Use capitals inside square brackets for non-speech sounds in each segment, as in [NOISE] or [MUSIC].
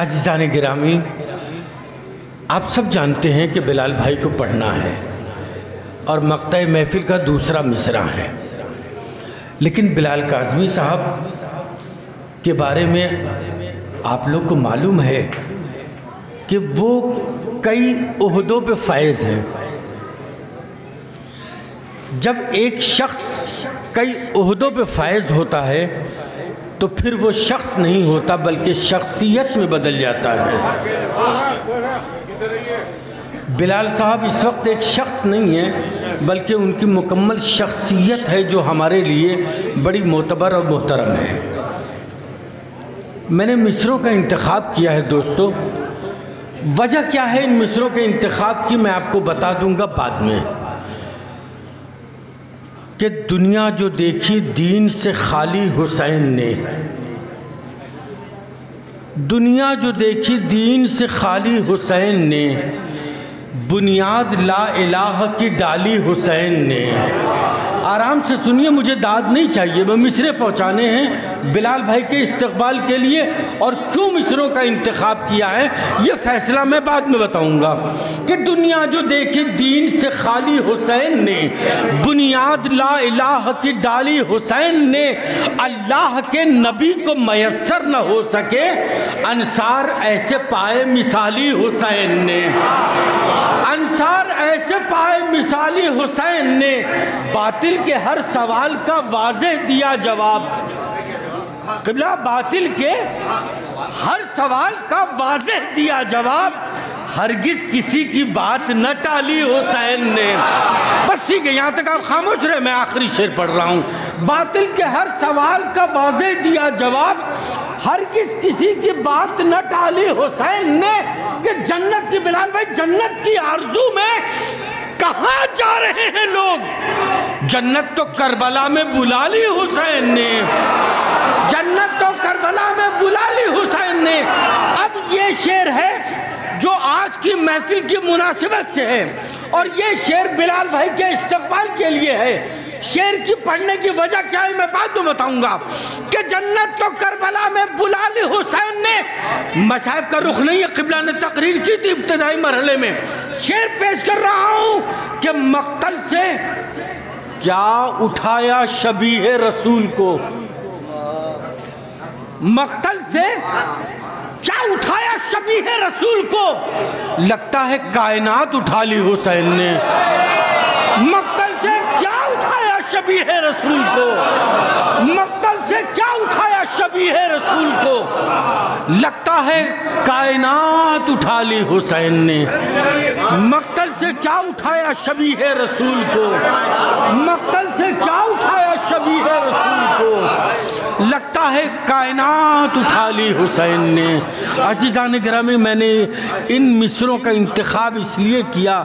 अजीज़ान गिरामी, आप सब जानते हैं कि बिलाल भाई को पढ़ना है और मकत महफिल का दूसरा मिसरा है। लेकिन बिलाल काजमी साहब के बारे में आप लोग को मालूम है कि वो कई उहदों पे फायज हैं। जब एक शख्स कई उहदों पे फायज होता है तो फिर वो शख्स नहीं होता, बल्कि शख्सियत में बदल जाता है। बिलाल साहब, इस वक्त एक शख्स नहीं है, बल्कि उनकी मुकम्मल शख्सियत है जो हमारे लिए बड़ी मोतबर और मोहतरम है। मैंने मिसरों का इंतखब किया है दोस्तों। वजह क्या है इन मिसरों के इंतखब की मैं आपको बता दूँगा बाद में। कि दुनिया जो देखी दीन से खाली हुसैन ने। दुनिया जो देखी दीन से खाली हुसैन ने। बुनियाद ला इलाह की डाली हुसैन ने। आराम से सुनिए, मुझे दाद नहीं चाहिए। वो मिसरे पहुँचाने हैं बिलाल भाई के इस्तकबाल के लिए और क्यों मिसरों का इंतखब किया है, ये फैसला मैं बाद में बताऊँगा कि दुनिया जो देखी, दीन से खाली हुसैन ने, बुनियाद ला इलाह की डाली हुसैन ने, अल्लाह के नबी को मैसर न हो सके, अंसार ऐसे पाए मिसाली हुसैन ने। अनसार ऐसे पाए मिसाली हुसैन ने, बातिल के हर सवाल का वाजे दिया जवाब। किबला बातिल के हर सवाल का वाजे दिया जवाब। हरगिज किसी की बात न टाली हुसैन ने। बस ठीक है, यहाँ तक आप खामोश रहे, मैं आखिरी शेर पढ़ रहा हूँ। बातिल के हर सवाल का वाज दिया जवाब। हर किस किसी की बात न टाली हुसैन ने कि जन्नत की बिलाल भाई, जन्नत की आरज़ू में कहा जा रहे हैं लोग? जन्नत तो करबला में बुला ली हुसैन ने। जन्नत तो करबला में बुला ली हुसैन ने। अब ये शेर है जो आज की महफिल की मुनासिबत से है और ये शेर बिलाल भाई के इस्तकबाल के लिए है। शेर की पढ़ने की वजह क्या है, मैं बाद में बताऊँगा कि जन्नत तो करबला में बुला ली हुसैन ने मसाहब का रुख नहीं है, किबला ने तकरीर की थी इब्तदाई मरहले में। शेर पेश कर रहा हूँ कि मक्तल से क्या उठाया शबी है रसूल को? मक्तल से क्या उठाया शबी है रसूल को? लगता है कायनात उठा ली हुसैन ने। मक्तल शबी है रसूल को। मक्तल से क्या उठाया शबी है रसूल को? लगता है कायनात उठा ली हुसैन ने। मक्तल से क्या उठाया शबी है रसूल को? मक्तल से क्या उठाया शबी है रसूल को? लगता है कायनात उठा ली हुसैन ने। अजीज़ान ग्रामी, मैंने इन मिसरों का इंतखब इसलिए किया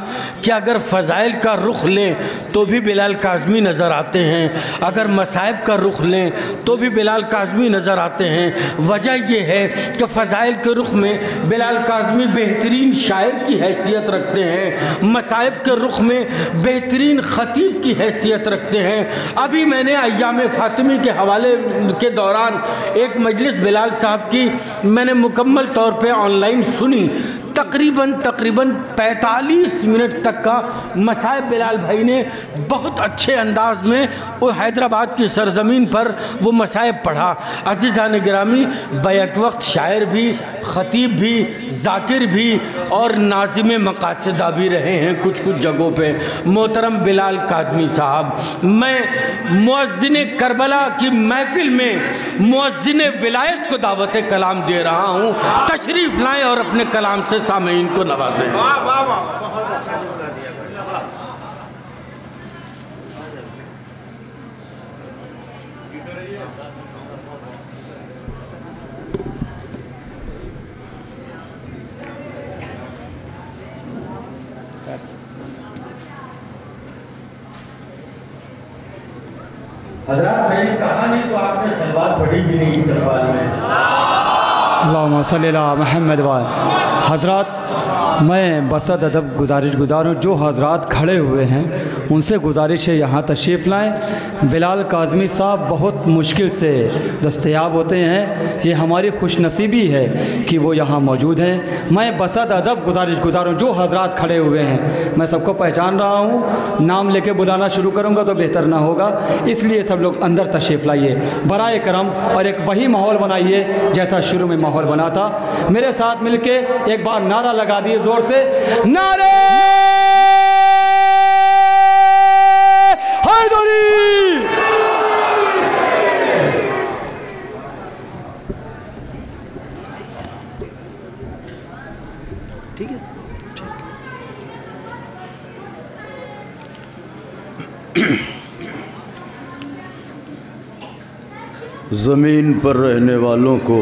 कि अगर फ़ज़ाइल का रुख लें तो भी बिलाल काजमी नज़र आते हैं। अगर मसाइब का रुख लें तो भी बिलाल काजमी नज़र आते हैं। वजह यह है कि फ़ज़ाइल के रुख में बिलाल काजमी बेहतरीन शायर की हैसियत रखते हैं। मसाइब के रुख में बेहतरीन ख़तीब की हैसियत रखते हैं। अभी मैंने अयाम फ़ातिमी के हवाले के दौरान एक मजलिस बिलाल साहब की मैंने मुकम्मल तौर पे ऑनलाइन सुनी। तकरीबन तकरीबन 45 मिनट तक का मसाए बिलाल भाई ने बहुत अच्छे अंदाज में वो हैदराबाद की सरजमीन पर वो मसाहब पढ़ा। अजीज़ान ग्रामी बैक वक्त शायर भी, ख़तीब भी जाकिर भी और नाजिम मकासदा भी रहे हैं कुछ कुछ जगहों पे। मोहतरम बिलाल काजमी साहब, मैं मुजिन करबला की महफिल में मुजिन विलायत को दावत कलाम दे रहा हूँ। तशरीफ़ लाएँ और अपने कलाम से सामीन को नवाजें। हज़रत मैंने कहा नहीं तो आपने सलवार पढ़ी भी नहीं इस में। अल्लाह महमद वाल हज़रत, मैं बसद अदब गुजारिश गुजार हूँ, जो हज़रत खड़े हुए हैं, उनसे गुजारिश है, यहाँ तशरीफ़ लाएँ। बिलाल काजमी साहब बहुत मुश्किल से दस्तयाब होते हैं। ये हमारी खुशनसीबी है कि वो यहाँ मौजूद हैं। मैं बसद अदब गुजारिश गुजार हूँ, जो हज़रत खड़े हुए हैं। मैं सबको पहचान रहा हूँ, नाम लेके बुलाना शुरू करूँगा तो बेहतर ना होगा। इसलिए सब लोग अंदर तशरीफ़ लाइए। बरए करम और एक वही माहौल बनाइए, जैसा शुरू में माहौल बना था। मेरे साथ मिलके एक बार नारा लगा दिए ज़ोर से। नारे! हैदरी ठीक है। ज़मीन पर रहने वालों को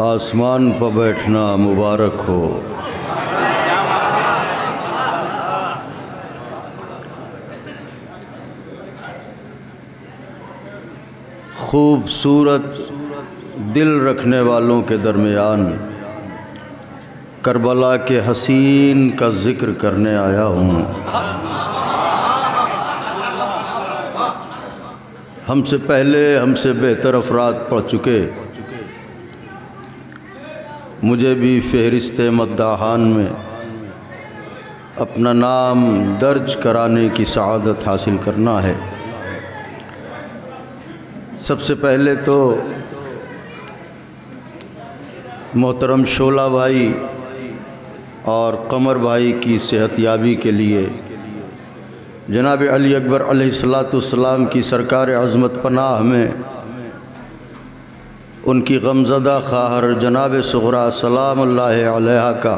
आसमान पर बैठना मुबारक हो। खूबसूरत दिल रखने वालों के दरमियान करबला के हसीन का ज़िक्र करने आया हूँ। हमसे पहले हमसे बेहतर अफराद पढ़ चुके। मुझे भी फहरिस्त मद्दाहान में अपना नाम दर्ज कराने की सआदत हासिल करना है। सबसे पहले तो मोहतरम शोला भाई और कमर भाई की सेहतियाबी के लिए जनाब अली अकबर अलैहिस्सलाम की सरकार अज़मत पनाह में उनकी गमज़दा खाहर जनाब सगरा सलाम अलैहा का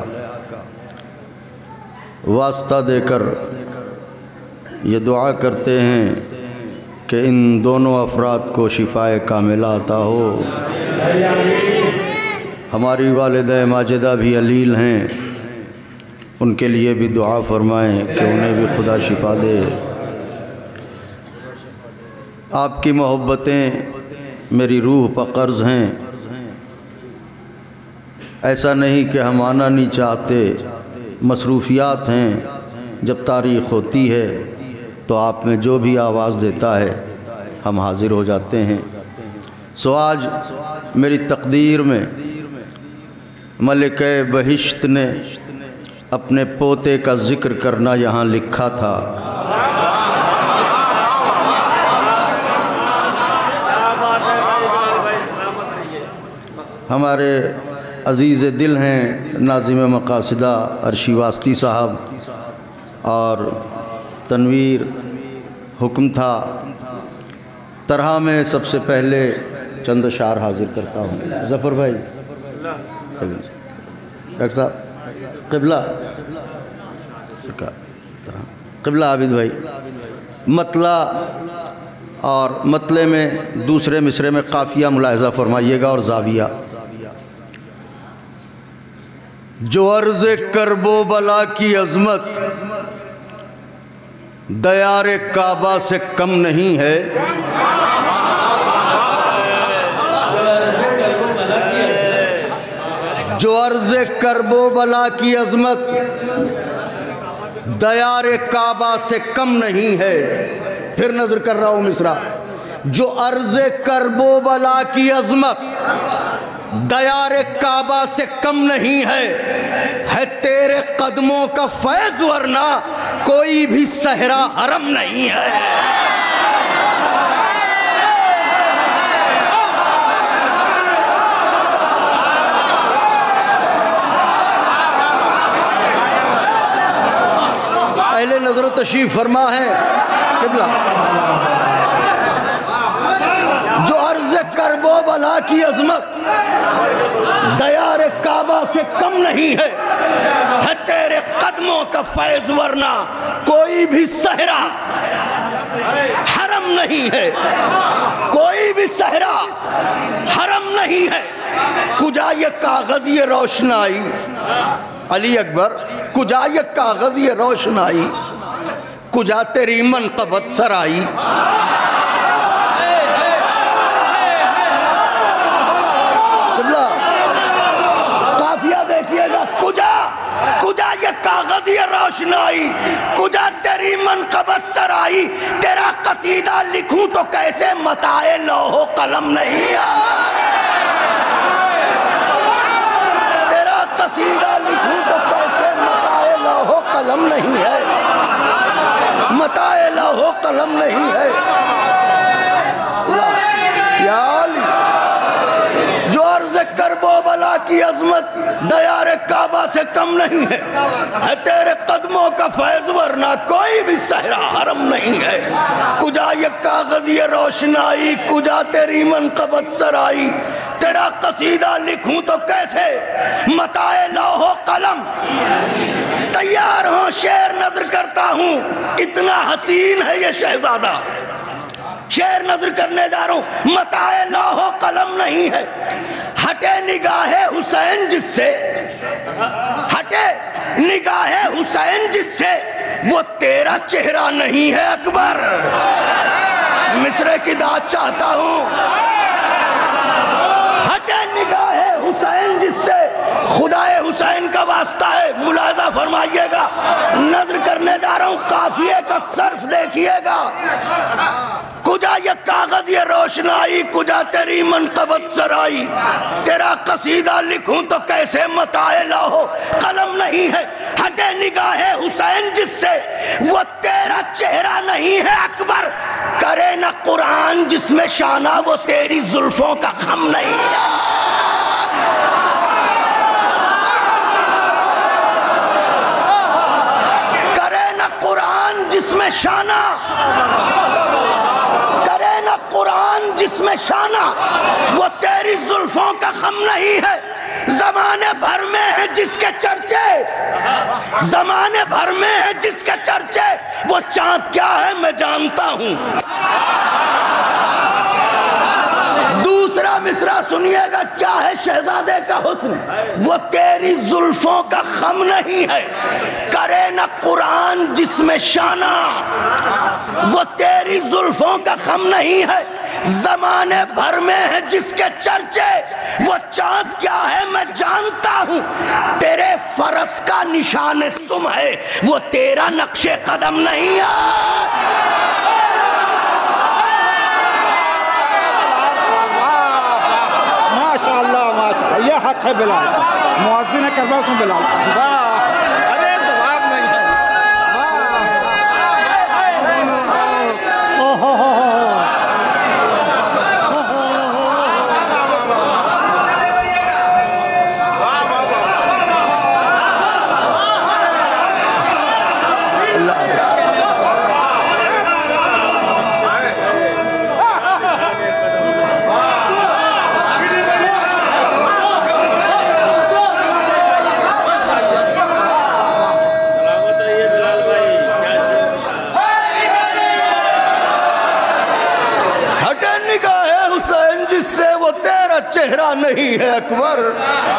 वास्ता देकर ये दुआ करते हैं कि इन दोनों अफराद को शिफाए कामिला अता हो। हमारी वालद माजिदा भी अलील हैं। उनके लिए भी दुआ फरमाएँ कि उन्हें भी खुदा शिफा दे। आपकी मोहब्बतें मेरी रूह पर कर्ज़ हैं। ऐसा नहीं कि हम आना नहीं चाहते। मसरूफियात हैं। जब तारीख़ होती है तो आप में जो भी आवाज़ देता है, हम हाज़िर हो जाते हैं। सो आज मेरी तकदीर में मलिक बहिश्त ने अपने पोते का ज़िक्र करना यहाँ लिखा था। हमारे अज़ीज़ दिल हैं नाजिम मकासदा अरशी वास्ती साहब और तनवीर हुक्म था। तरह में सबसे पहले चंद शार हाजिर करता हूँ। ज़फ़र भाई। डॉक्टर साहब, किबला। किबला आबिद भाई। मतला और मतले में दूसरे मिसरे में काफ़िया मुलाहजा फरमाइएगा और जाविया। जो अर्ज़ करबो बला की अजमत दयार काबा से कम नहीं है। जो अर्ज़ करबो बला की अजमत दयार काबा से कम नहीं है। फिर नज़र कर रहा हूँ मिश्रा जो अर्ज़ करबो बला की अजमत दयार काबा से कम नहीं है है तेरे कदमों का फैज वरना कोई भी सहरा हरम नहीं है। पहले नज़र तशरीफ़ फरमा है, किबला जो अर्ज़ करबो बला की अजमत दयार काबा से कम नहीं है। है तेरे कदमों का फैज वरना कोई भी सहरा हरम नहीं है। कोई भी सहरा हरम नहीं है। कुजा ये कागज़ ये रोशनाई अली अकबर कुजा ये कागज़ ये रोशनाई कुजा तेरी मनकबत सराई काफिया देखिए कुजा ये कागज़, ये रोशनाई। कुजा तेरी मनकबत सराई तेरा कसीदा लिखूं तो कैसे मताए लोहो कलम नहीं आ तेरा कसीदा लिखूं तो कैसे मताए लोहो कलम नहीं है? मताए लोहो कलम नहीं है? की अजमत दयार काबा से कम नहीं है। है तेरे कदमों का फैज वरना कोई भी सहरा हरम नहीं है। कुजा ये कागज़, ये रोशनाई, कुजा तेरी मनकबत सराई। तेरा कसीदा लिखूं तो कैसे? मताए लाहो कलम। तैयार हो, शेर नज़र करता हूँ। कितना हसीन है ये शहजादा। शेर नज़र करने जा रहा हूँ। मताए लाहो कलम नहीं है। हटे निगाहे हुसैन जिससे। हटे निगाहे हुसैन जिससे। वो तेरा चेहरा नहीं है, अकबर। मिसरे की दाद चाहता हूँ। हटे निगाहे हुसैन जिससे। खुदाए हुसैन का वास्ता है। मुलाजा फरमाइएगा। नज़र करने जा रहा हूँ काफिए का सर्फ देखिएगा। कुजा ये कागज़, ये रोशनाई, कुजा तेरी मनकबत सराई। तेरा कसीदा लिखूं तो कैसे मताए लाहो? कलम नहीं है, हटे निगाहे हुसैन जिससे। वो तेरा चेहरा नहीं है, अकबर। करे न कुरान जिसमें शाना, वो तेरी जुल्फों का खम नहीं है करे न कुरान जिसमें शाना। करे न कुरान जिसमें शाना। वो तेरी जुल्फों का खम नहीं है। जमाने भर में है जिसके चर्चे। जमाने भर में है जिसके चर्चे। वो चाँद क्या है मैं जानता हूँ। दूसरा मिसरा सुनिएगा, क्या है शहजादे का हुस्न? वो तेरी जुल्फों का खम नहीं है। करे न कुरान जिसमें शाना। वो तेरी जुल्फों का खम नहीं है। जमाने भर में है जिसके चर्चे। वो चाँद क्या है मैं जानता हूँ। तेरे फरस का निशान सुम है। वो तेरा नक्शे कदम नहीं है। माशाल्लाह ये हक है बिलाल का चेहरा नहीं है अकबर।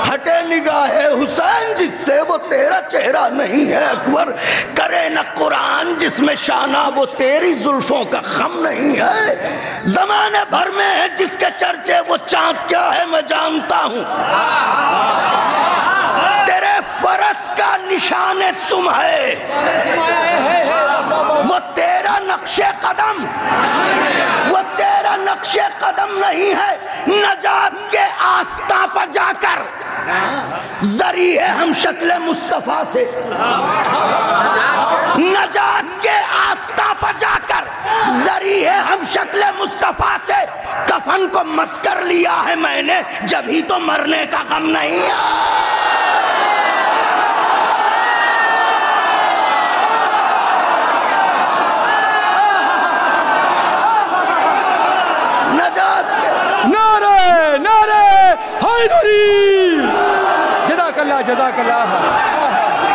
हटे निगाहे हुसैन जिससे, वो तेरा चेहरा नहीं है अकबर। करे न कुरान जिसमें शाना, वो तेरी जुल्फों का खम नहीं है। जमाने भर में है जिसके चर्चे, वो चाँद क्या है मैं जानता हूँ। तेरे फरस का निशान सुम है। वो तेरा नक्शे कदम। वो तेरा नक्शे कदम नहीं है, नजात के आस्था पर जाकर। जरी है हम शक्ल मुस्तफ़ा से। नजात के आस्था पर जाकर, जरी है हम शक्ल मुस्तफ़ा से। कफन को मस्कर लिया है मैंने, जब ही तो मरने का गम नहीं है नजात के नारे नारे हैदरी जजाकल्ला जजाकल्ला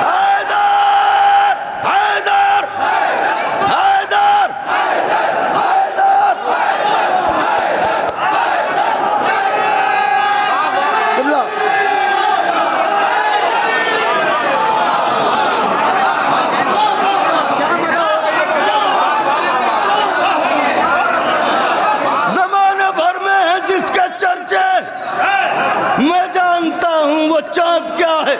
हैदर हैदर हैदर किबला जमाने भर में है जिसके चर्चे मैं जानता हूँ वो चाँद क्या है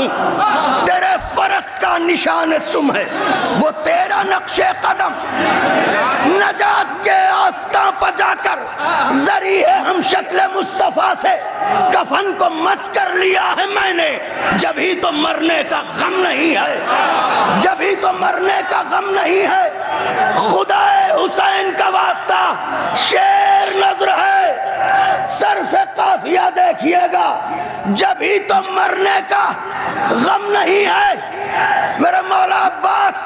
हूँ तेरे फरस का निशान सुम है। वो तेरा नक्शे कदम। नजात के आस्था पर जाकर जरी है हम शक्ल मुस्तफ़ा से। कफन को मस कर लिया है मैंने। जब ही तो मरने का गम नहीं है। जब ही तो मरने का गम नहीं है। खुदा हुसैन का वास्ता शेर नज़र है। सरफ काफिया देखिएगा। जब ही तो मरने का गम नहीं है, मेरे मौला अब्बास,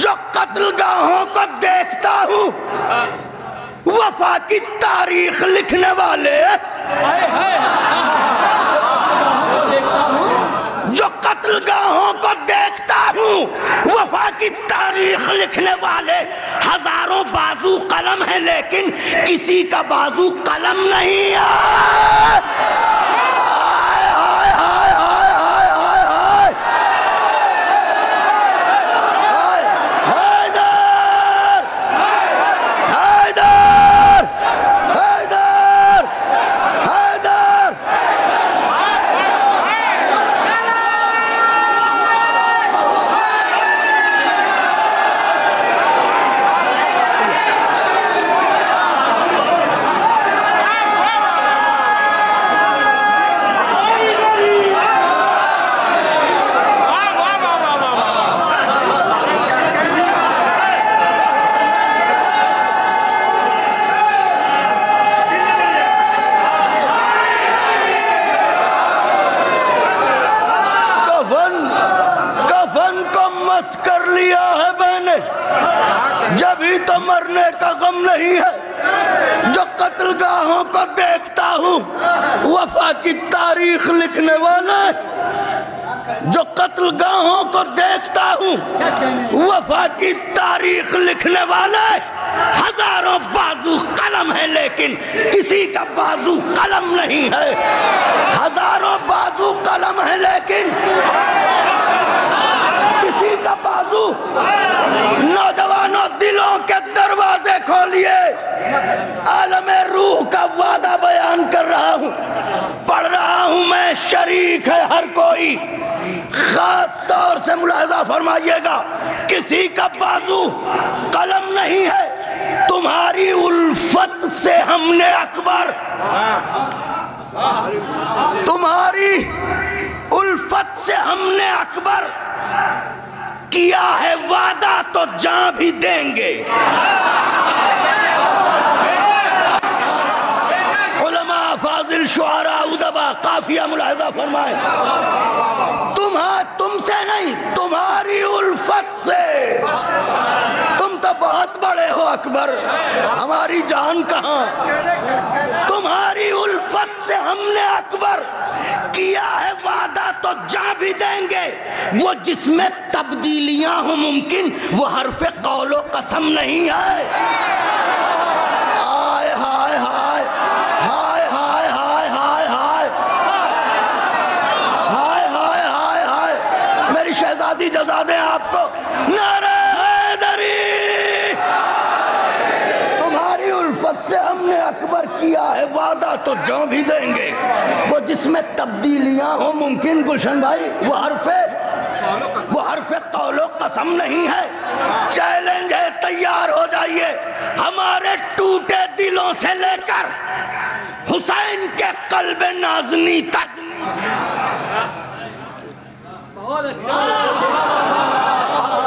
जो कत्ल गाहों को देखता हूँ, वफा की तारीख लिखने वाले, जो कत्ल गाहों को देखता हूँ, वफा की तारीख लिखने वाले, हज़ारों बाजू कलम है, लेकिन किसी का बाजू कलम नहीं है हाय, हाय, हाय, हाय, हाय, हाय, हाय। हाय, हैदर! हैदर! हैदर! हैदर! कफन कफन को मस कर लिया है मैंने जब ही तो मरने का गम नहीं है जो कत्ल गाहों को देखता हूँ वफा की तारीख लिखने वाले जो कत्ल गाहों को देखता हूँ वफा की तारीख लिखने वाले हज़ारों बाजू कलम है लेकिन किसी का बाजू कलम नहीं है हज़ारों बाजू कलम है लेकिन किसी का बाजू नौजवानों दिलों के दरवाजे खोलिए आलम रूह का वादा बयान कर रहा हूँ पढ़ रहा हूँ मैं शरीक है हर कोई। खास तौर से मुलाजा फरमाइएगा, किसी का बाजू कलम नहीं है। तुम्हारी उल्फत से हमने अकबर। तुम्हारी उल्फत से हमने अकबर। किया है वादा तो जा भी देंगे। फाजिल शुआरा उदबा काफिया मुलाहजा फरमाए तुम्हा तुमसे नहीं, तुम्हारी उल्फत से। तुम तो बहुत बड़े हो, अकबर। हमारी जान कहाँ? तुम्हारी उल्फत से हमने, अकबर, किया है वादा तो जा भी देंगे। वो जिसमें तब्दीलियाँ हो मुमकिन, वो हरफ कौलो कसम नहीं है। शहजादी जजा दें आपको नारे तुम्हारी उल्फत से हमने अकबर किया है, वादा तो जो भी देंगे। वो जिसमें तब्दीलियाँ हो, मुमकिन गुलशन भाई, वो हरफे वो हरफे कौलो कसम नहीं है। चैलेंज है, तैयार हो जाइए। हमारे टूटे दिलों से लेकर हुसैन के कल्ब नाजनी तक।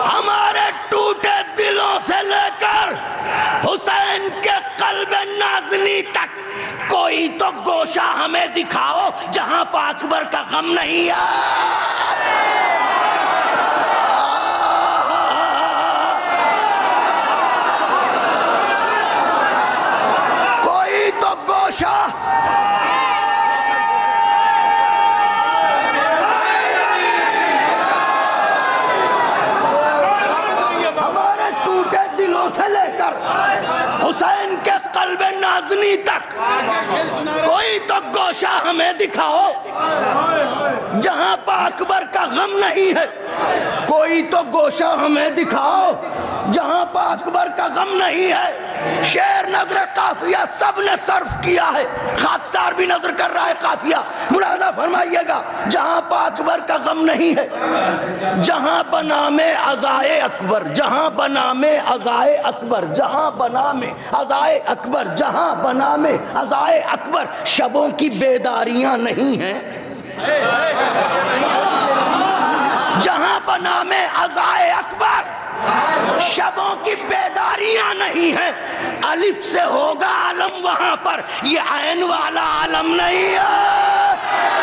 हमारे टूटे दिलों से लेकर हुसैन के कल्ब नाजनी तक, कोई तो गोशा हमें दिखाओ जहाँ पर अकबर का गम नहीं है। तो गोशा हमारे टूटे दिलों से लेकर हुसैन के कल्ब नाजनी तक कोई तो गोशा हमें दिखाओ, जहाँ पर अकबर का गम नहीं है। कोई तो गोशा हमें दिखाओ, जहाँ पर अकबर का गम नहीं है। शेर नज़र काफिया सबने सर्फ किया है। खाकसार भी नज़र कर रहा है काफिया। मुलाजा फरमाइएगा, जहाँ पर अकबर का गम नहीं है, जहाँ बना में अजाए अकबर, जहाँ बना में अजाए अकबर, जहाँ बना में अजाए अकबर, जहाँ बना में अजाए अकबर, शबों की बेदारियाँ नहीं हैं। जहाँ बना में अजाए अकबर शबों की बेदारियाँ नहीं है। अलिफ से होगा आलम वहाँ पर। ये आयन वाला आलम नहीं है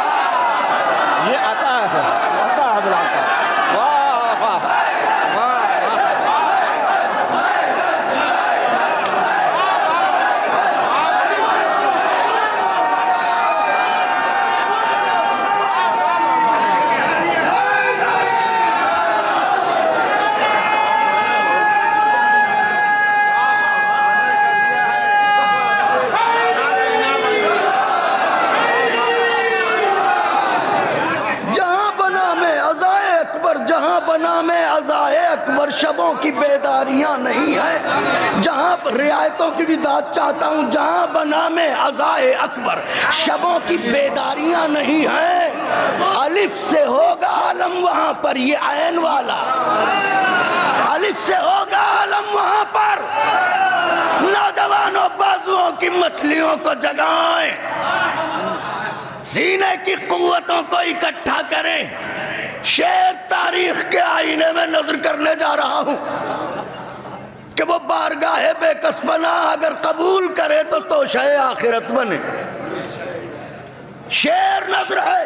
ये आता है आता है बिलाल का वाह वाह वाह जहाँ बना में अजाए अकबर जहाँ बना में अजाए अकबर शबों की बेदारियाँ नहीं है। जहाँ रियायतों की भी दाद चाहता हूँ, जहाँ बना में अजाए अकबर शबों की बेदारियाँ नहीं है। अलिफ से होगा आलम, वहाँ पर ये आयन वाला। अलिफ से होगा आलम, वहाँ पर नौजवानों, बाजुओं की मछलियों को जगाएँ। सीने की कुवतों को इकट्ठा करें। शेर तारीख के आईने में नज़र करने जा रहा हूँ कि वो बारगाह बेकस बना, अगर कबूल करे तो तोशे आखिरत बने। शेर नज़र है,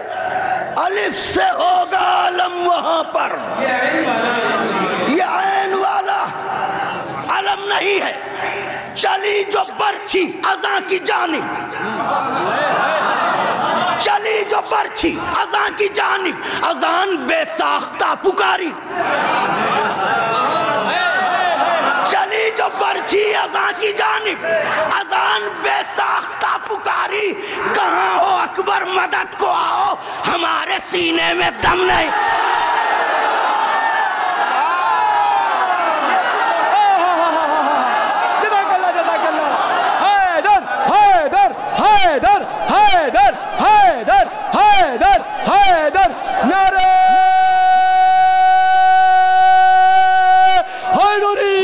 अलिफ से होगा आलम वहाँ पर। ये आयन वाला आलम नहीं है, चली जो बर्छी अजा की जानी। चली जो पर्ची अजा की जानिब अजान बेसाख्ता पुकारी चली जो पर्ची अजा की जानिब अजान बेसाख्ता पुकारी कहाँ हो अकबर मदद को आओ हमारे सीने में दम नहीं हैदर हैदर हैदर हैदर हैदर नारे हैदरी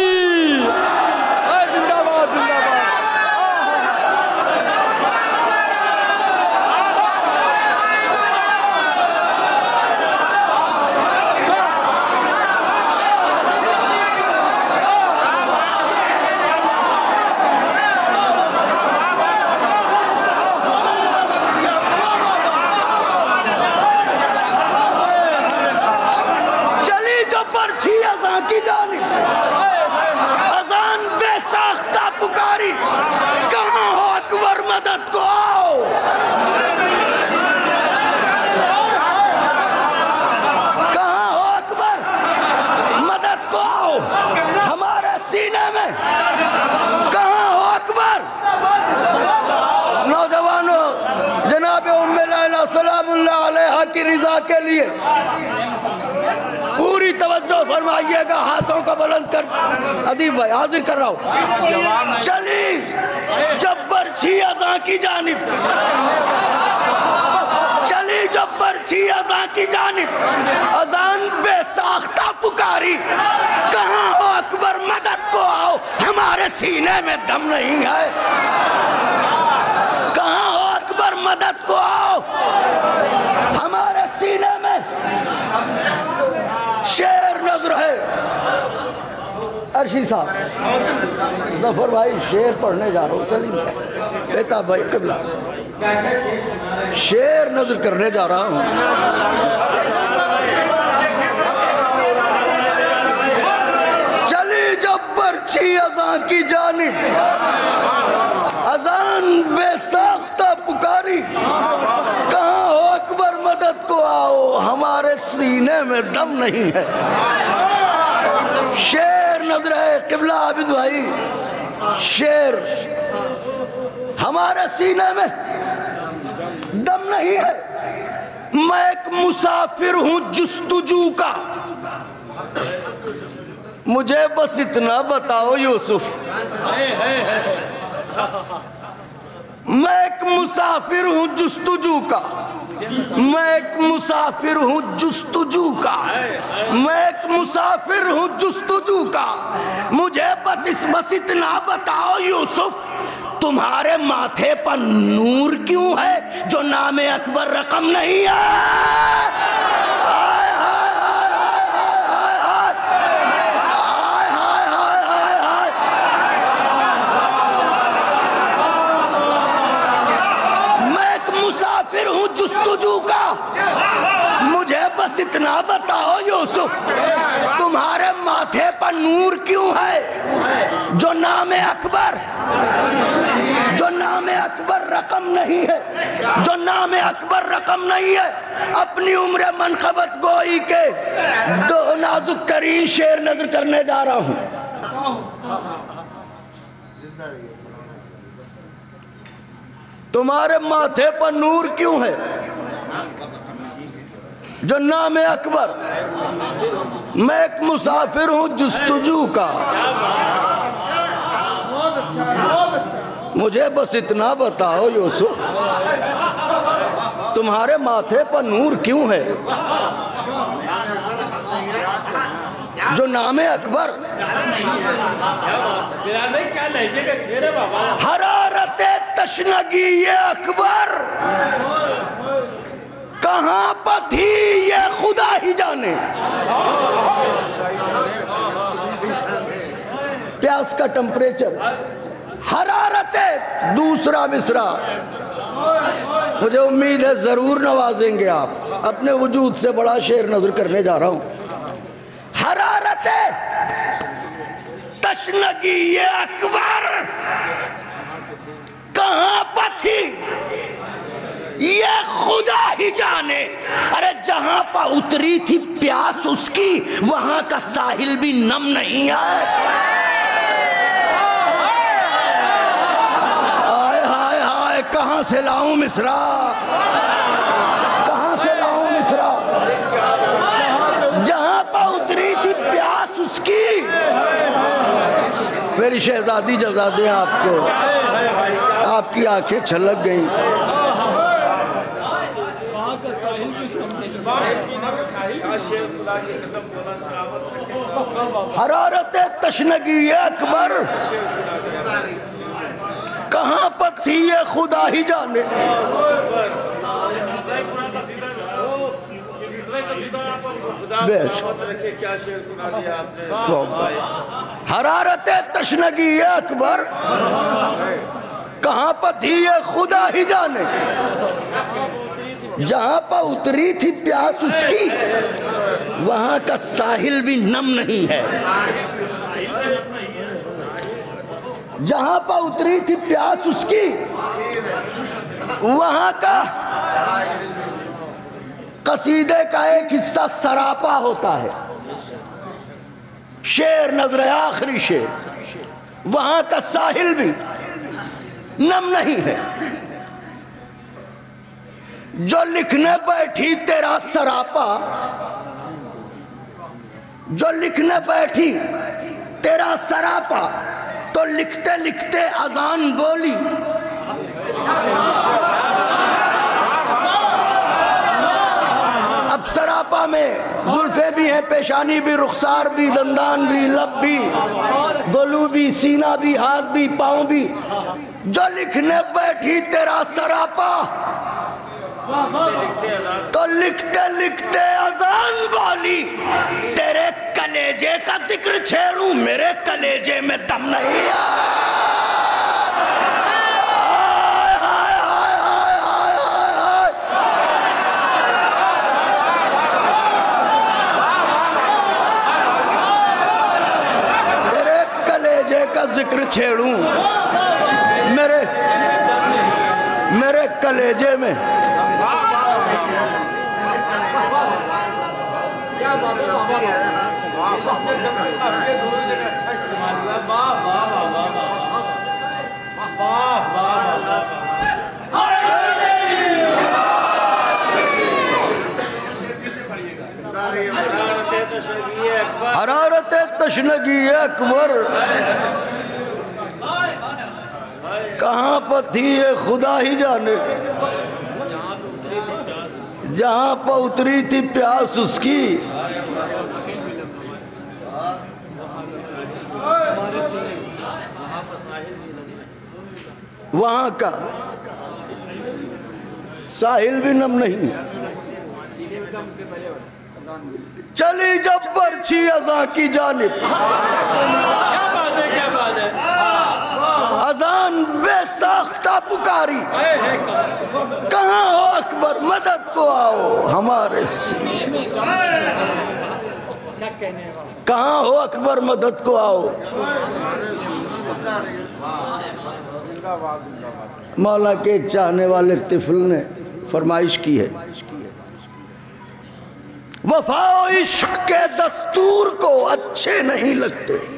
हाय जिंदाबाद जिंदाबाद चली जो पर्ची अजा की जानिब अजान बेसाख्ता पुकारी कहाँ हो अकबर मदद को आओ कहाँ हो अकबर मदद को आओ हमारे सीने में कहाँ हो अकबर नौजवानों जनाब उम्मे लैला सलामुल्लाह अलैहा की रिजा के लिए पूरी तवज्जो फरमाइएगा, हाथों को बुलंद कर। अदीब भाई, हाजिर कर रहा हूँ। चली जब्बर छी अजा की जानिब। चली जब्बर छी अजा की जानिब। अजान बेसाख्ता पुकारी। कहाँ हो अकबर, मदद को आओ। हमारे सीने में दम नहीं है। मदद को आओ। हमारे सीने में शेर नज़र है। अर्शी साहब, ज़फ़र भाई, शेर पढ़ने जा रहा हूँ, सलीम साहब बेता भाई, किबला। शेर नज़र करने जा रहा हूँ। चली जब बर्छी अजा की जानिब। अजान बेसाख्ता पुकारी कहाँ हो अकबर, मदद को आओ। हमारे सीने में दम नहीं है। शेर नज़र है, किबला आबिद भाई। शेर, हमारे सीने में दम नहीं है। मैं एक मुसाफिर हूँ जुस्तुजू का। मुझे बस इतना बताओ, यूसुफ। मैं एक मुसाफिर हूँ जुस्तुजू का। मैं एक मुसाफिर हूँ जुस्तुजू का। मैं एक मुसाफिर हूँ जुस्तुजू का। मुझे बस बस इतना बताओ, यूसुफ, तुम्हारे माथे पर नूर क्यों है, जो नाम अकबर रकम नहीं है? बस इतना बताओ, यूसुफ, तुम्हारे माथे पर नूर क्यों है? जो नाम अकबर, जो नाम अकबर रकम नहीं है, जो नाम अकबर रकम नहीं है, अपनी उम्र मनखबत गोई के दो नाजुक तरीन शेर नज़र करने जा रहा हूँ। तुम्हारे माथे पर नूर क्यों है? जो नाम है अकबर। मैं एक मुसाफिर हूँ जुस्तुजू का। मुझे बस इतना बताओ यूसुफ, तुम्हारे माथे पर नूर क्यों है? जो नाम अकबर है बाबा हरारत तशनगी अकबर। कहाँ पर थी ये खुदा ही जाने? प्यास का टेम्परेचर हरारत है दूसरा मिसरा मुझे उम्मीद है ज़रूर नवाजेंगे आप। अपने वजूद से बड़ा शेर नज़र करने जा रहा हूँ। हरारत है तशनगी ये अकबर कहाँ पर थी? ये खुदा ही जाने। अरे जहाँ पर उतरी थी प्यास उसकी, वहाँ का साहिल भी नम नहीं है हाय हाय हाय कहाँ से लाऊं मिश्रा कहाँ से लाऊं मिश्रा जहाँ पर उतरी थी प्यास उसकी। मेरी शहजादी जजादे आपको। आपकी आँखें छलक गई। हरारत तशनगी अकबर। कहाँ पर थी ये खुदा ही जाने? हरारत तशनगी अकबर। कहाँ पर थी ये खुदा ही जाने? जहाँ पर उतरी थी प्यास उसकी। वहाँ का साहिल भी नम नहीं है। जहाँ पर उतरी थी प्यास उसकी, वहाँ का कसीदे का एक हिस्सा सरापा होता है। शेर नज़र आखिरी शेर। वहाँ का साहिल भी नम नहीं है। जो लिखने बैठी तेरा सरापा जो लिखने बैठी, तेरा सरापा तो लिखते लिखते अजान बोली। अब सरापा में जुल्फे भी हैं, पेशानी भी, रुखसार भी, दंदान भी, लब भी, गोलू भी, सीना भी, हाथ भी, पाँव भी। जो लिखने बैठी, तेरा सरापा तो लिखते लिखते अजान बोली, तेरे कलेजे का ज़िक्र छेड़ू, मेरे कलेजे में दम नहीं। तेरे कलेजे का ज़िक्र छेड़ू, मेरे मेरे कलेजे में हरारत तशनगी अकबर। कहाँ पर थी ये खुदा ही जाने? जहाँ पर उतरी थी प्यास उसकी। वहाँ का। साहिल भी नम नहीं। चली जब बरछी अजा की जानिब। क्या बात है, क्या बात है। अजान बेसाख्ता पुकारी। कहाँ हो अकबर? मदद को आओ, हमारे कहाँ हो अकबर? मदद को आओ। मौला के चाहने वाले तिफल ने फरमाइश की है। वफा इश्क के दस्तूर को अच्छे नहीं लगते।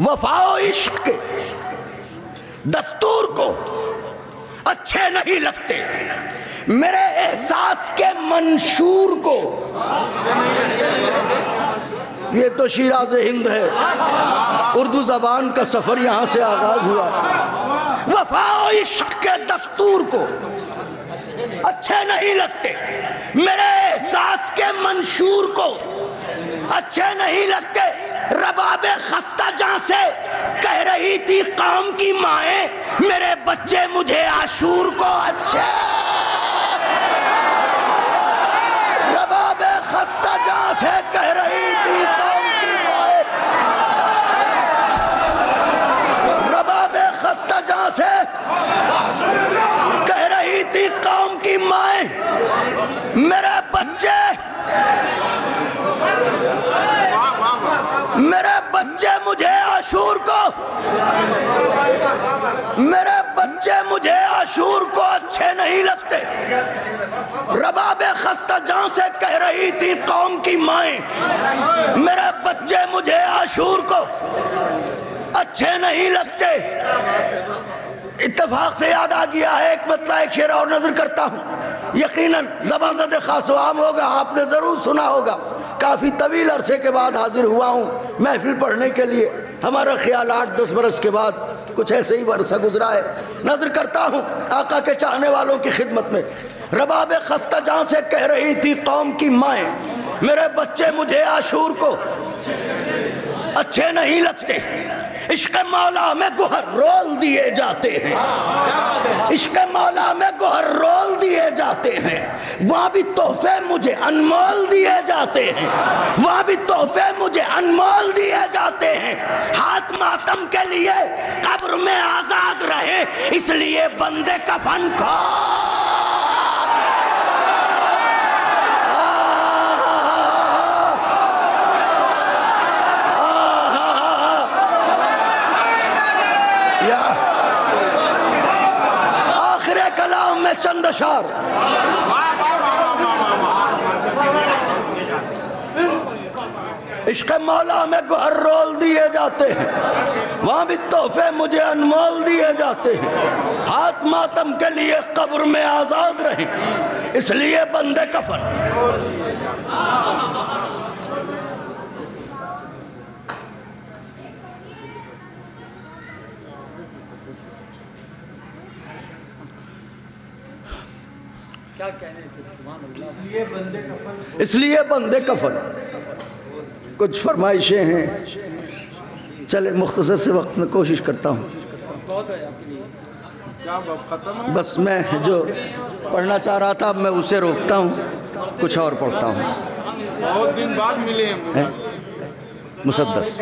वफा इश्क के। दस्तूर को अच्छे नहीं लगते। मेरे एहसास के मंशूर को। ये तो शिराज हिंद है। उर्दू जबान का सफ़र यहाँ से आगाज़ हुआ। वफा इश्क के दस्तूर को। अच्छे नहीं लगते। मेरे एहसास के मंशूर को। अच्छे नहीं लगते। रबाब खस्ता जहाँ से कह रही थी, काम की माए, मेरे बच्चे मुझे आशूर को अच्छे। रबाबे खस्ता जहाँ से कह रही थी, काम की माए। रबाबे खस्ता जहाँ से कह रही थी, कौम की माए, मेरे बच्चे मेरे बच्चे मुझे आशूर को, मेरे बच्चे मुझे आशूर को अच्छे नहीं लगते। रबाब खस्ता जहाँ से कह रही थी कौम की माए, मेरे बच्चे मुझे आशूर को अच्छे नहीं लगते। इत्तेफाक से याद आ गया है, एक मतला, एक शेर और नज़र करता हूँ। यकीनन जबान खास आम होगा, आपने ज़रूर सुना होगा। काफ़ी तवील अरसे के बाद हाजिर हुआ हूँ महफिल पढ़ने के लिए। हमारा ख्याल आठ, दस बरस के बाद कुछ ऐसे ही वर्षा गुजरा है। नज़र करता हूँ आका के चाहने वालों की खिदमत में। रबाब खस्ता जहाँ से कह रही थी, कौम की माए, मेरे बच्चे मुझे आशूर को अच्छे नहीं लगते। इश्क मौला में गुहर रोल दिए जाते हैं। इश्क मौला में गुहर रोल दिए जाते हैं। वहाँ भी तोहफे मुझे अनमोल दिए जाते हैं। वहाँ भी तोहफे मुझे अनमोल दिए जाते हैं। हाथ मातम के लिए कब्र में आज़ाद रहे इसलिए बंदे कफन खो या आखिर में चंद अशार। इश्क मौला में गुहर रोल दिए जाते हैं। वहाँ भी तोहफे मुझे अनमोल दिए जाते हैं। हाथ मातम के लिए कब्र में आज़ाद रहे। इसलिए बंदे कफन। इसलिए बंदे कफन कुछ फरमाइशें हैं। चले मुख्तसर से वक्त में कोशिश करता हूँ। बस मैं जो पढ़ना चाह रहा था अब मैं उसे रोकता हूँ। कुछ और पढ़ता हूँ। बहुत दिन बाद मिले हैं मुसद्दस।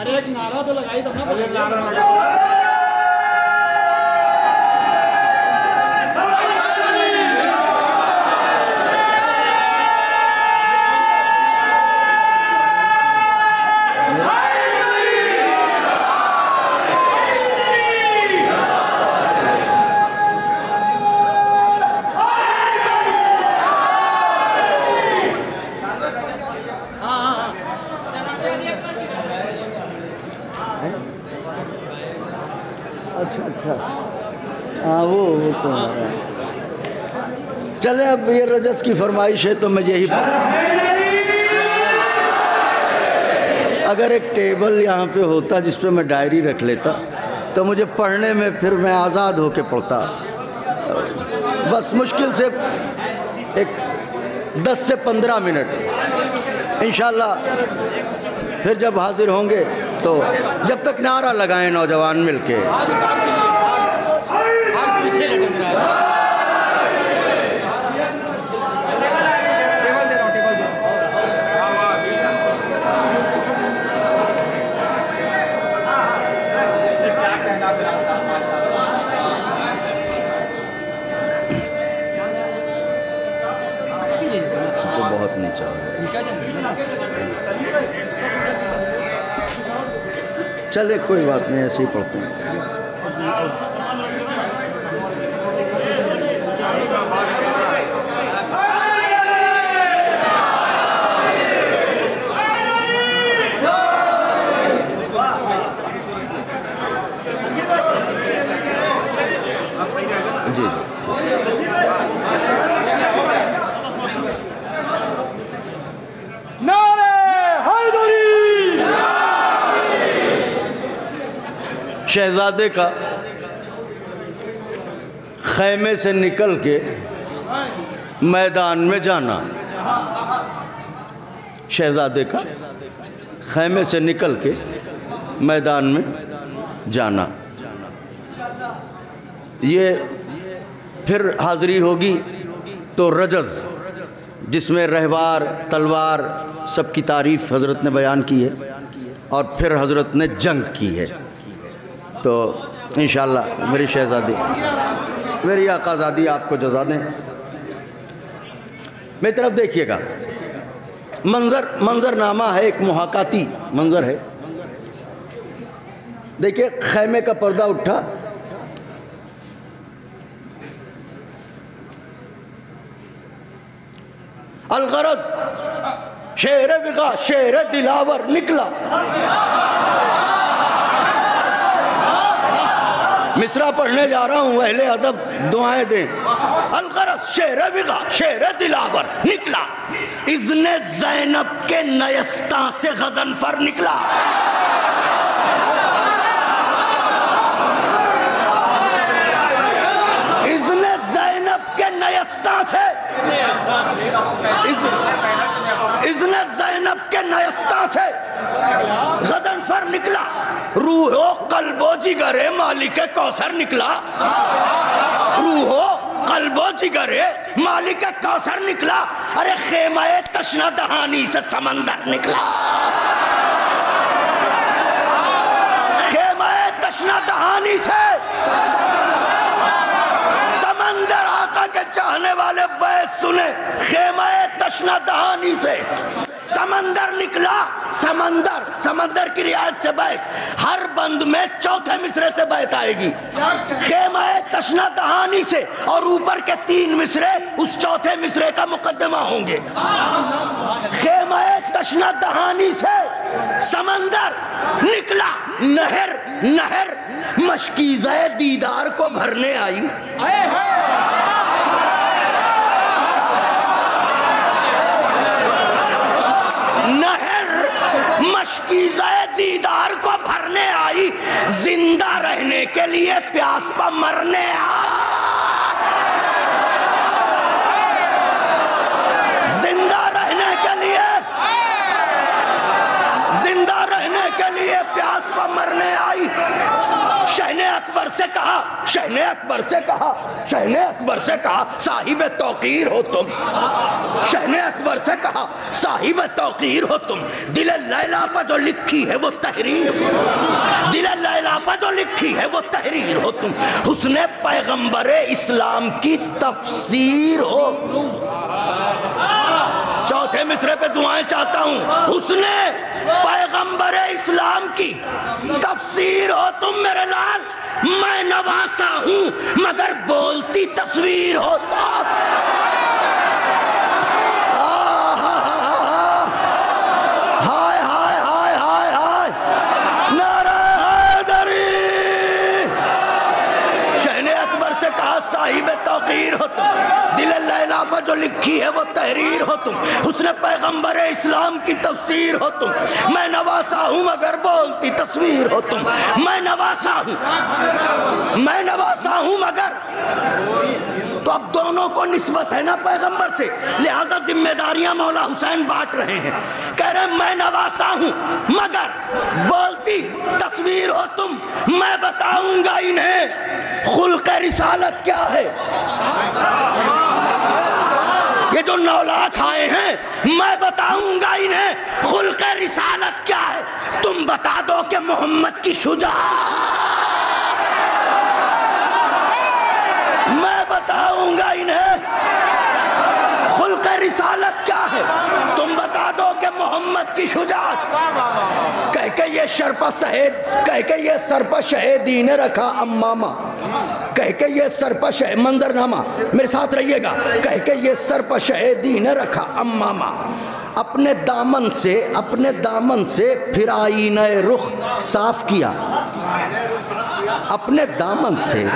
अरे एक नारा तो लगाई तब ना। अरे नारा लगा ये रजस की फरमाइश है तो मैं यही अगर एक टेबल यहाँ पे होता जिस पे मैं डायरी रख लेता तो मुझे पढ़ने में फिर मैं आज़ाद होके पढ़ता। बस मुश्किल से एक दस से पंद्रह मिनट। इंशाल्लाह, फिर जब हाजिर होंगे तो जब तक नारा लगाएँ नौजवान मिलके। चले कोई बात नहीं ऐसे ही पढ़ते हैं। शहजादे का खैमे से निकल के मैदान में जाना। शहजादे का खैमे से निकल के मैदान में जाना। ये फिर हाज़िरी होगी तो रजज़, जिसमें रहवार तलवार, सबकी तारीफ़ हज़रत ने बयान की है और फिर हज़रत ने जंग की है। तो इन मेरी शहज़ादी, मेरी आकाज़ादी आपको जजा दें। मेरी तरफ़ देखिएगा, मंज़र, मंज़रनामा है, एक मुहाकाती मंज़र है। देखिए, खैमे का पर्दा उठा। अलगरज, शेर बिगा, शेर दिलावर निकला। मिसरा पढ़ने जा रहा हूँ, अहले अदब दुआएँ दें। अलगर शेर बिगा, शेर दिलावर, निकला। इजने जैनब के नयस्ता से गजनफर निकला इजने जैनब के नयस्ता से इज- इजने जैनब के नयस्ता से गजनफर निकला रूहो कल्बो जिगरे मालिक कौसर निकला रूहो कल्बो जिगरे मालिक कौसर निकला अरे खेमा तशना दहानी से समंदर निकला खेमा तशना दहानी से समंदर आका के चाहने वाले बैस सुने खेमा तशना दहानी से। समंदर निकला, समंदर समंदर की रियायत से बैत हर बंद में चौथे मिसरे से बैत आएगी। खेमा तशना दहानी से और ऊपर के तीन मिसरे उस चौथे मिसरे का मुकदमा होंगे। खेमा तशना दहानी से समंदर निकला, नहर नहर मशकीज़ दीदार को भरने आई। नहर मशकीज़ दीदार को भरने आई ज़िंदा रहने के लिए प्यास पर मरने आ ज़िंदा रहने के लिए ज़िंदा रहने के लिए प्यास पर मरने आई शहने अकबर से कहा, शहने अकबर से कहा, शहने अकबर से कहा, साहिब तौकीर हो तुम। शहने अकबर से कहा, साहिब तौकीर हो तुम। दिल लैला पर जो लिखी है वो तहरीर। दिल लैला पर जो लिखी है वो तहरीर हो तुम। हुस्न पैगंबर इस्लाम की तफसीर हो चौथे मिसरे पे दुआएँ चाहता हूँ। उसने पैगंबर इस्लाम की। तफसीर हो तुम मेरे लाल मैं नवासा हूँ, मगर बोलती तस्वीर हो तो हाय हाय हाय हाय हाय नारा हैदरी शहने अकबर से कहा साहिब तौकीर हो तुम। दिल लैला पर जो लिखी है वो तहरीर हो तुम। उसने पैगंबर इस्लाम की तफसीर हो तुम। मैं नवासा हूँ मगर बोलती तस्वीर हो तुम। मैं नवासा हूँ। मैं नवासा हूँ मगर तो अब दोनों को नस्बत है ना पैगंबर से? लिहाजा जिम्मेदारियाँ मौला हुसैन बांट रहे हैं। कह रहे मैं नवासा हूँ, मगर बोलती तस्वीर हो तुम, मैं बताऊँगा इन्हें, खुल्क रिसालत क्या है? ये जो नौलाख आए हैं, मैं बताऊँगा इन्हें, खुल्क रिसालत क्या है? तुम बता दो कि मोहम्मद की शुजा मैं बताऊँगा इन्हें। खुल्क रिसालत क्या है? तुम बता दो कि मोहम्मद की शुजात। कह के ये शरपा शहीद, कह के ये सरपा शहीदी ने रखा अम्मामा। कह के ये सरपा शह, मंजरनामा। मेरे साथ रहिएगा। कह के ये सरपा शहीदी ने रखा अम्मामा। अपने दामन से, अपने दामन से फिर आईना रुख साफ़ किया। अपने दामन से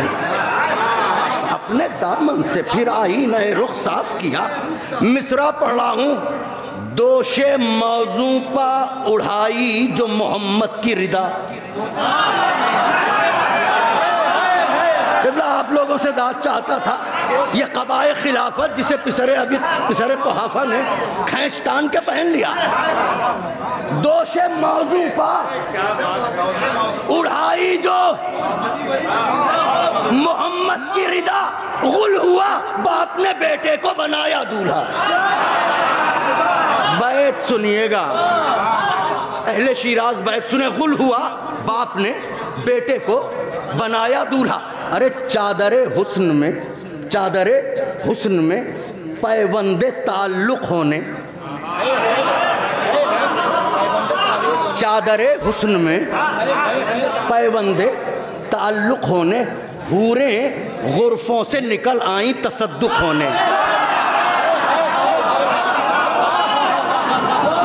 अपने दामन से फिर आई, नए रुख साफ़ किया। मिसरा पढ़ा हूँ। दोषे मौजू पा उड़ाई जो मोहम्मद की रिदा। आप लोगों से दाद चाहता था। ये कबाए खिलाफत जिसे पिसरे अभी पिसरे कोहाफा ने खैच तान के पहन लिया। दोषे मौजू पा। उड़ाई जो मोहम्मद की रिदा गुल हुआ, बाप ने बेटे को बनाया दूल्हा। बैत सुनिएगा। अहले शिराज बैत सुने, गुल हुआ, बाप ने बेटे को बनाया दूल्हा। अरे चादर हुस्न में, चादर हुस्न में पैबंदे ताल्लुक होने। चादर हुस्न में पैबंदे ताल्लुक होने। हूरे गुरफों से निकल आई तसद्दुक होने।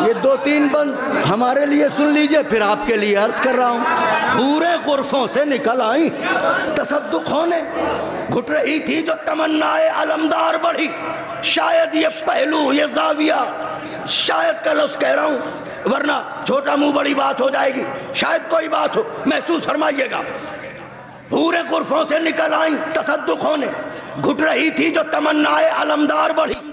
ये दो तीन बंद। हमारे लिए सुन लीजिए, फिर आपके लिए अर्ज़ कर रहा हूँ। पूरे गुरफों से निकल आई। तसद्दुक होने, घुट रही थी जो तमन्नाए अलमदार बढ़ी। शायद ये पहलू, ये जाविया, शायद का लफ्ज कह रहा हूँ, वरना छोटा मुँह बड़ी बात हो जाएगी। शायद कोई बात हो, महसूस फरमाइएगा। पूरे गुरफों से निकल आई, तसद्दुक होने, घुट रही थी जो तमन्नाए अलमदार बढ़ी।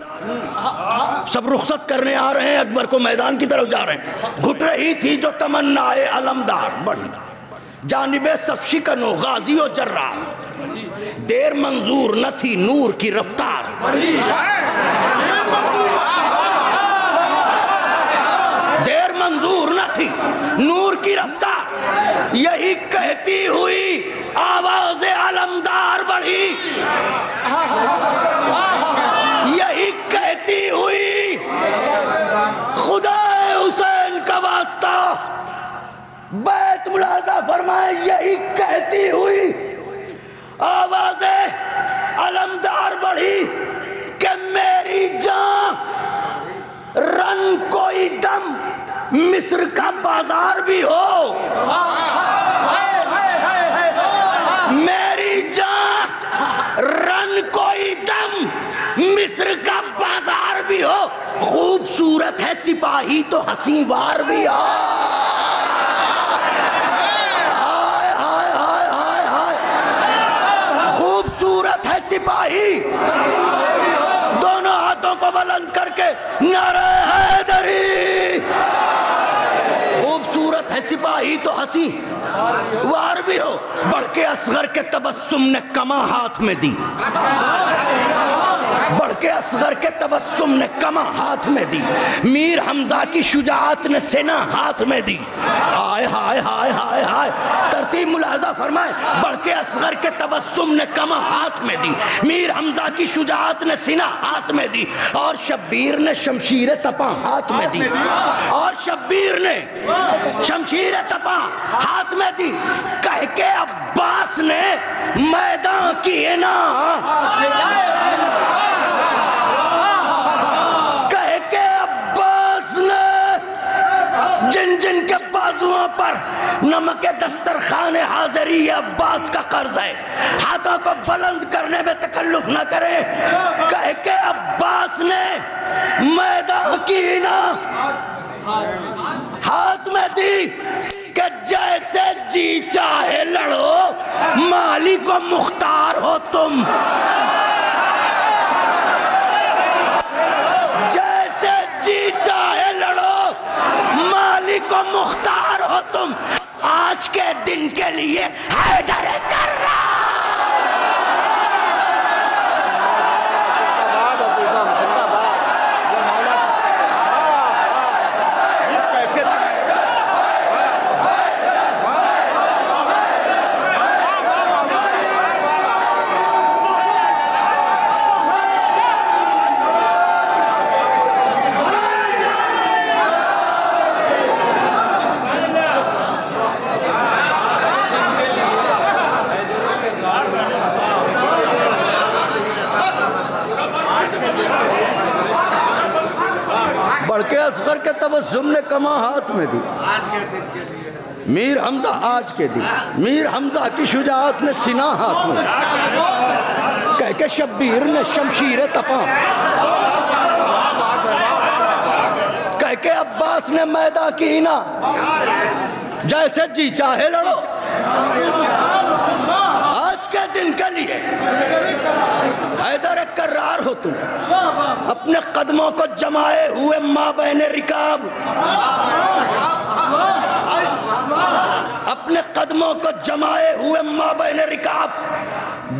सब रुखसत करने आ रहे हैं, अकबर को मैदान की तरफ़ जा रहे हैं। घुट रही थी जो तमन्नाए अलमदार, बढ़ी। जानिब सफशी कनो, गाजी जर्रा देर मंजूर न थी नूर की रफ्तार। देर मंजूर न थी नूर की रफ्तार। यही कहती हुई आवाज़ अलमदार बढ़ी यही कहती हुई खुदा हुसैन का वास्ता मुलाजा फरमाए, यही कहती हुई आवाज़ अलमदार बढ़ी कि मेरी जान रन कोई दम, मिस्र का बाज़ार भी हो। मेरी जान रन कोई दम, मिस्र का बाज़ार भी हो। खूबसूरत है सिपाही तो हसीवार भी हो हाय हाय हाय हाय हाय खूबसूरत है सिपाही। दोनों हाथों को बुलंद करके, नारे हैदरी खूबसूरत है सिपाही तो हँसी। वार भी हो, बढ़ के असगर के तबस्सुम ने कमा हाथ में दी। के असगर के तबस्सुम ने कमा हाथ में दी। मीर हमजा की शुजात ने सेना हाथ में दी। हाय हाय हाय हाय हाय। तरतीब मुलाजा फरमाए बढ़ के असगर के तबस्सुम ने कमा हाथ में दी। मीर हमजा की शुजात ने सीना हाथ में दी। और शब्बीर ने शमशीर तपा हाथ में दी। और शब्बीर ने शमशीर तपा हाथ में दी। कह के अब्बास ने मैदान की ना जिन जिन के बाजुओं पर नमक दस्तरखान हाजिरी अब्बास का कर्ज है, हाथों को बुलंद करने में तकल्लुफ न करें। कह के अब्बास ने मैदान की ना हाथ में दी कि जैसे जी चाहे लड़ो, माली को मुख्तार हो तुम। जैसे जी चाहे माली को मुख्तार हो तुम। आज के दिन के लिए हैदर कर रहा जिंदाबाद अजीजम जिंदाबाद ये मौला वाह, वाह, इस कैफियत बड़के असगर के तबस्सुम ने कमा हाथ में दी। मीर हमजा आज के दिन। मीर हमजा की शुजात ने सिना हाथ में। कह के शब्बीर ने शमशीर तपा। कह के अब्बास ने मैदा की ना जैसे जी चाहे लड़ो। दिन के लिए। हैदर कर्रार हो तुम। अपने कदमों को जमाए हुए माँ बहने रिकाब। अपने कदमों को जमाए हुए माँ बहने रिकाब।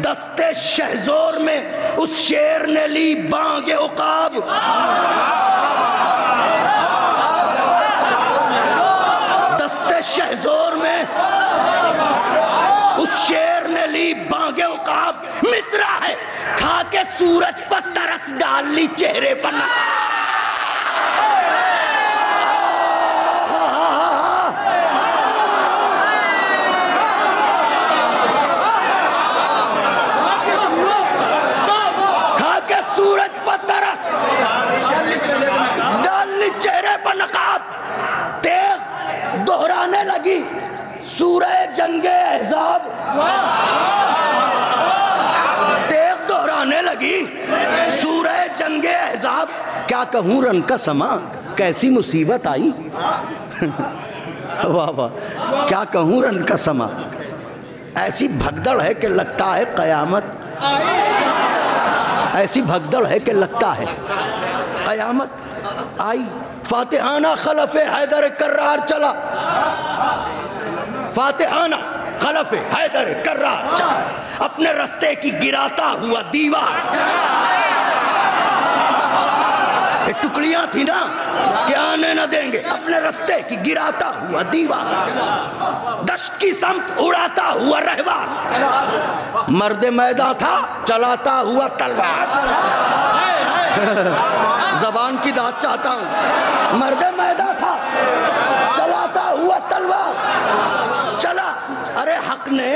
दस्ते शहजोर में उस शेर ने ली बांगे उकाब। दस्ते शहजोर में उस शेर ने ली बांगे उकाब मिसरा है। खा के सूरज पर तरस डाल ली चेहरे पर। के सूरज पर तरस चेहरे पर नकाब। दोहराने लगी सूरह जंगे एहजाब तेग दोहराने लगी, सूरह जंगे एहजाब क्या कहूँ रन का समा, कैसी मुसीबत आई? [LAUGHS] वाह वाह। क्या कहूँ रन का समा? ऐसी भगदड़ है कि लगता है कयामत। ऐसी भगदड़ है कि लगता है कयामत। आई, फातिहाना खलफ हैदर कर्रार चला। फातिहाना, खलफ, हैदर कर्रार चला अपने रास्ते की गिराता हुआ दीवार ये टुकड़ियाँ थी ना क्या आने न देंगे। अपने रास्ते की गिराता हुआ दीवार दश्त की संप उड़ाता हुआ रहवार मर्द मैदान था, चलाता हुआ तलवार। जबान की दाद चाहता हूँ। मर्द मैदा था, चलाता हुआ तलवार। ने,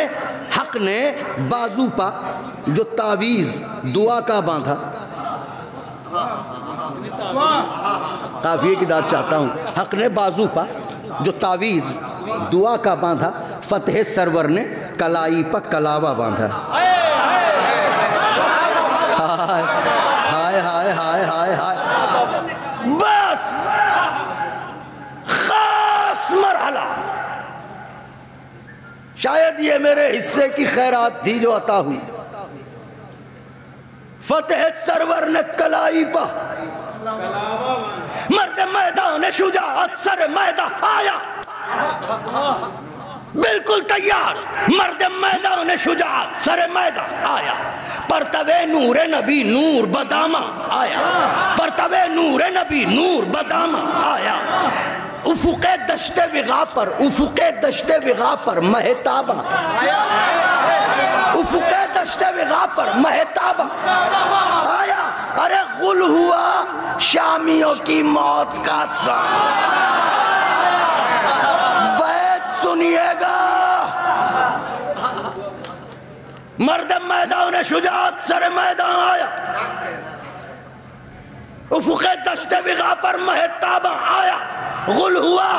हक ने बाजू पा, जो तावीज, दुआ का बांधा। काफिए की दाद चाहता हूँ। हक ने बाजू पा, जो तावीज, दुआ का बांधा। फतेह सरवर ने कलाई पर कलावा बांधा हाय हाय हाय हाय हाय हाय बस खास मरहला शायद ये मेरे हिस्से की खैरात थी जो अता हुई। फतेह सरवर ने कलाई पा। मर्द मैदान शुजात सर मैदा आया। बिल्कुल तैयार, मर्द मैदान शुजात सर मैदा आया। परतवे नूर नबी नूर बदामा आया। पर परतवे नूर नबी नूर बदामा आया। उफुके दश्ते विगा पर, उफुके दश्ते विगा पर, महताबा। उफुके दश्ते विगा पर, महताबा। आया, अरे गुल हुआ शामियों की मौत का सांस बैत सुनिएगा। मर्द मैदान शुजात सर मैदान आया। उफुके दश्ते विगा पर, महताबा आया। गुल हुआ।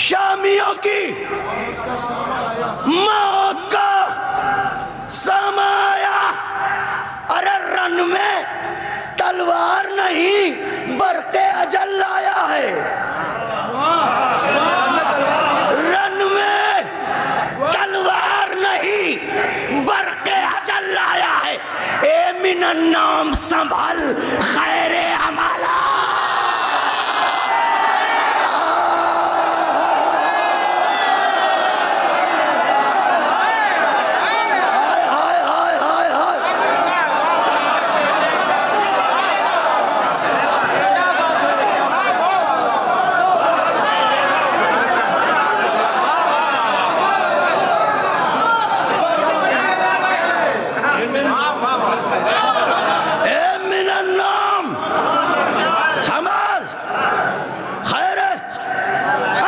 शामियों की मौत का समाया अरे रन में तलवार नहीं बरके अजल लाया है। रन में तलवार नहीं बरके अजल लाया है। ए मिनन नाम संभल, खैरे हमारा हाय हाय हाय हाय ए मिनन नाम संभाल खैर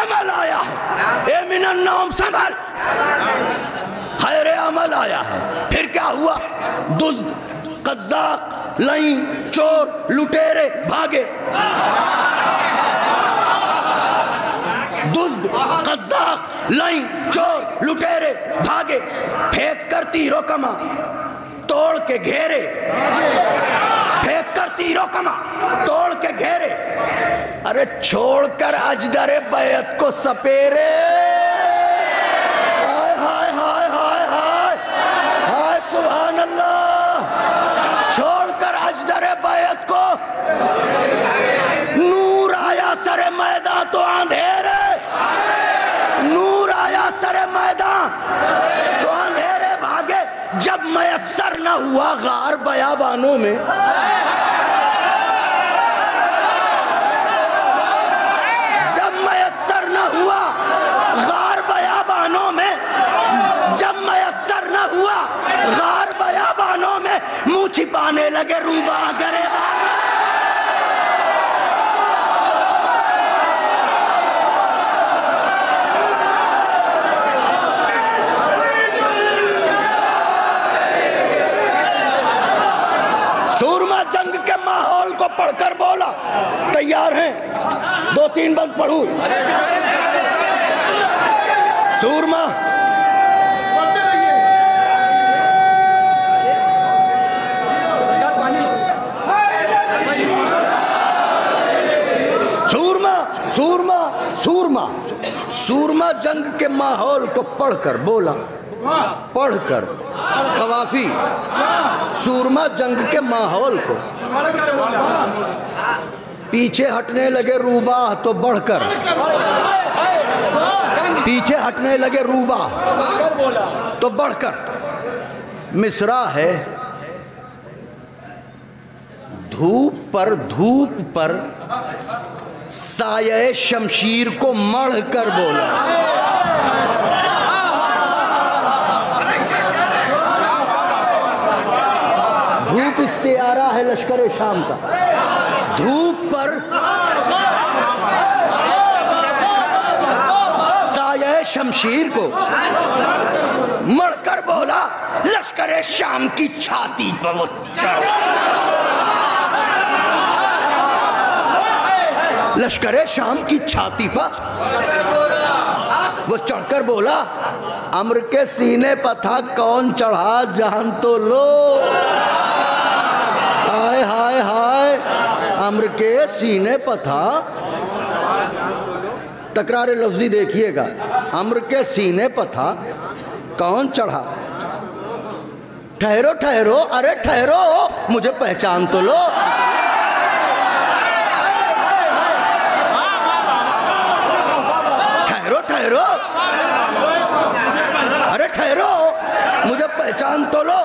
अमल आया है ए मिनन नाम संभाल खैर अमल आया है फिर क्या हुआ दुष्ट कज्जाक, लई, चोर, लुटेरे, भागे। दुष्ट कज्जाक, लई, चोर, लुटेरे, भागे। फेंक कर तीरों कमा तोड़ के घेरे। फेंक कर तीरों कमा तोड़ के घेरे। अरे छोड़कर अजदर बैत को सपेरे हाय हाय हाय हाय हाय हाय सुभान अल्लाह छोड़कर अजदर बैत को नूर आया सरे मैदान तो अंधेरे नूर आया सरे मैदान तो अंधेरे भागे जब मैसर न हुआ गार बयाबानों में। जब मैसर न हुआ गार बयाबानों में, जब मैसर न हुआ गार बयाबानों में, मुँह छिपाने लगे रूबा करे सूरमा जंग के माहौल को पढ़कर बोला, तैयार हैं दो तीन बंद पढ़ू। सूरमा। सूरमा सूरमा सूरमा। सूरमा जंग के माहौल को पढ़कर बोला, पढ़कर कवाफी। सूरमा जंग के माहौल को पीछे हटने लगे रूबा तो बढ़कर। पीछे हटने लगे रूबा तो बढ़कर। मिसरा है। धूप पर धूप पर साय शमशीर को मढ़ कर बोला धूप इस्तियारा है लश्कर शाम का। धूप पर साये शमशीर को मढ़कर बोला लश्कर शाम की छाती पर वो चढ़। लश्कर शाम की छाती पर वो चढ़कर बोला, अम्र के सीने पर था कौन चढ़ा, जान तो लो हाय हाय हाय अम्र के सीने पर था। तकरार लफ्जी देखिएगा। अम्र के सीने पर था। कौन चढ़ा? ठहरो ठहरो, अरे ठहरो, मुझे पहचान तो लो। ठहरो ठहरो, अरे ठहरो, मुझे पहचान तो लो।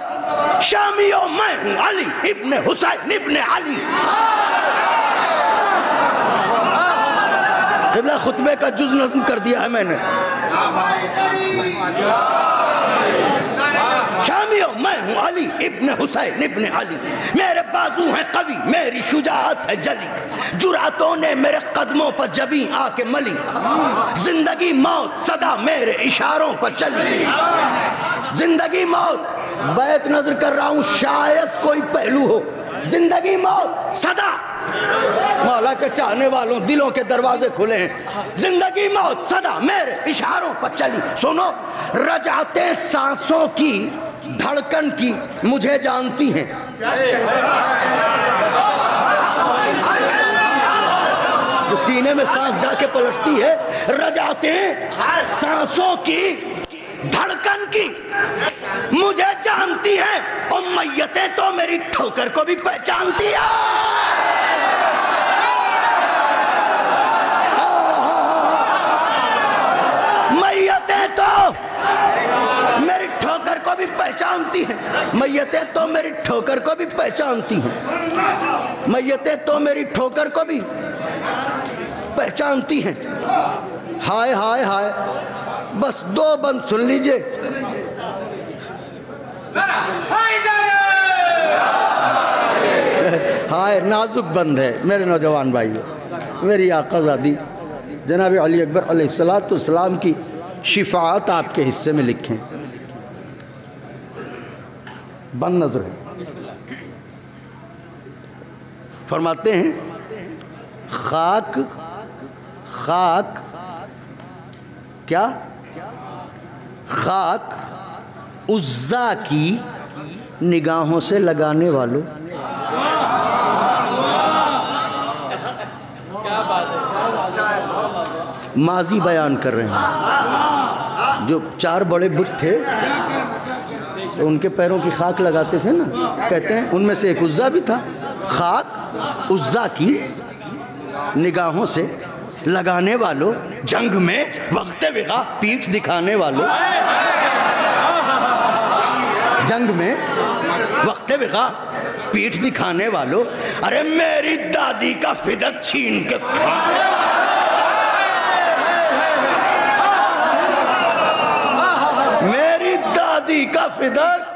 शामियो मैं अली, इब्ने हुसैन, इब्ने अली। किबला खुतबे का जुज नज्म कर दिया है मैंने। मैं हूँ अली इब्ने हुसैन इब्ने अली। मेरे बाजू हैं कवि, मेरी शुजात है जली। जुरातों ने मेरे कदमों पर जबी आके मली। ज़िंदगी मौत सदा मेरे इशारों पर चली। ज़िंदगी मौत बैत नज़र कर रहा हूँ, शायद कोई पहलू हो। ज़िंदगी मौत। सदा। मौला के चाहने वालों दिलों के दरवाजे खुले हैं। ज़िंदगी मौत, सदा। मेरे इशारों पर चली। सुनो, रजाते सांसों की, धड़कन की मुझे जानती हैं। सीने में सांस जाके पलटती है, रजाते सांसों की धड़कन की। मुझे जानती है और मैयतें तो मेरी ठोकर को भी पहचानती है। मैयतें तो मेरी ठोकर को भी पहचानती हैं। मैयतें तो मेरी ठोकर को भी पहचानती हैं। मैयतें तो मेरी ठोकर को भी पहचानती हैं। हाय हाय हाय। बस दो बंद सुन लीजिए। हाय नाजुक बंद है। मेरे नौजवान भाइयों मेरी आकाजादी जनाब अली अकबर अलैहिस्सलाम की शिफात आपके हिस्से में लिखें। बंद नज़र है। फरमाते हैं खाक खाक क्या? खाक उज्जा की निगाहों से लगाने वालों। माजी बयान कर रहे हैं। जो चार बड़े बुत थे तो उनके पैरों की खाक लगाते थे ना, कहते हैं उनमें से एक उज्जा भी था। खाक उज्जा की निगाहों से लगाने वालों, जंग में वक्त बिगा पीठ दिखाने वालों। जंग में वक्त बिगा पीठ दिखाने वालों। अरे मेरी दादी का फिदक छीन के मेरी दादी का फिदक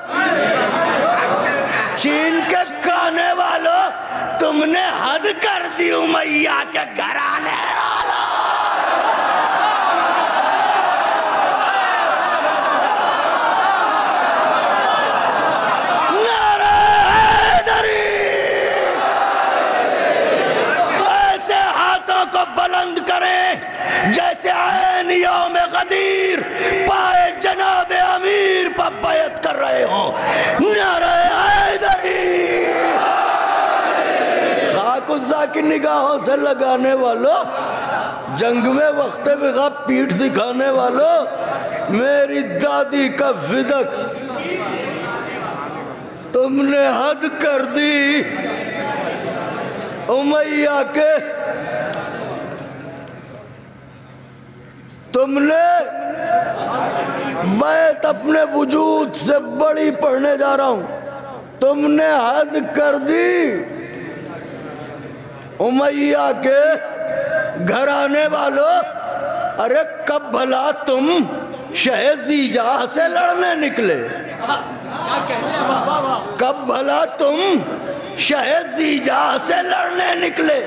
चीन के खाने वालों, तुमने हद कर दी मैया के घराने वालों नारे हैदरी! ऐसे हाथों को बुलंद करें जैसे आयन गदीर पाए जनाब अमीर पर बैत कर रहे हो। नारे खाकुजा की निगाहों से लगाने वालों, जंग में वक्त बिगा पीठ दिखाने वालों, मेरी दादी का फिदक तुमने हद कर दी। उमैया के तुमने बैत अपने वजूद से बड़ी पढ़ने जा रहा हूँ। तुमने हद कर दी उमैया के घराने वालों। अरे कब भला तुम शहजीजा से लड़ने निकले? कब भला तुम शहजीजा से लड़ने निकले?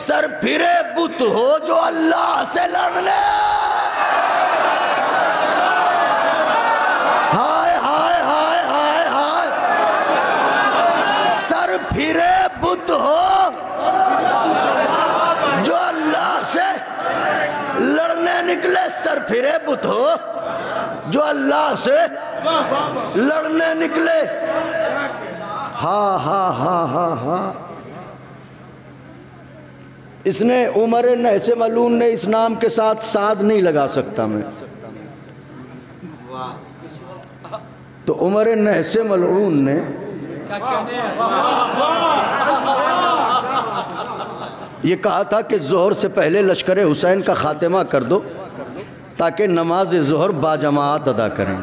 सर फिरे बुत हो जो अल्लाह से लड़ने हाय हाय हाय हाय हाय सर फिरे बुत हो, जो अल्लाह से लड़ने निकले, सर फिरे बुत हो, जो अल्लाह से लड़ने निकले। हा हा हा हा हा। इसने उमर नहसे मलून ने इस नाम के साथ साध नहीं लगा सकता मैं। तो उमर नहसे मलून ने ये कहा था कि जोहर से पहले लश्कर हुसैन का खात्मा कर दो, ताकि नमाज़ जोहर बाजमात अदा करें।